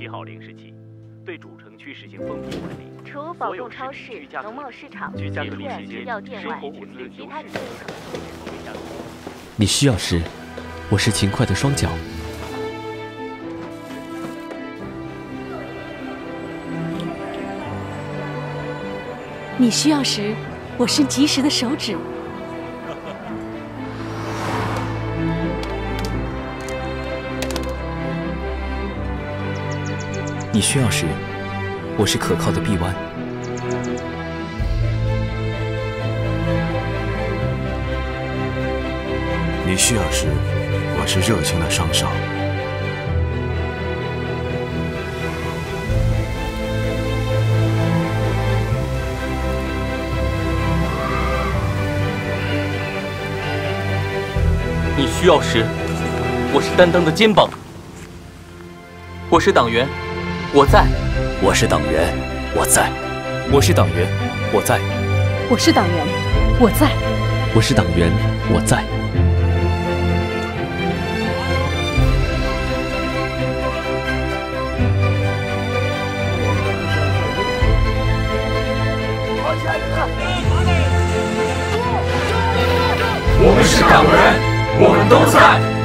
七号零时起，对主城区实行封闭管理。除保供超市、农贸市场、医院、药店外，其他营业场所。你需要时，我是勤快的双脚；你需要时，我是及时的手指。你需要时，我是可靠的臂弯；你需要时，我是热情的双手；你需要时，我是担当的肩膀；我是党员。我在，我是党员，我在，我是党员，我在，我是党员，我在，我是党员，我在。我们是党员，我们都在。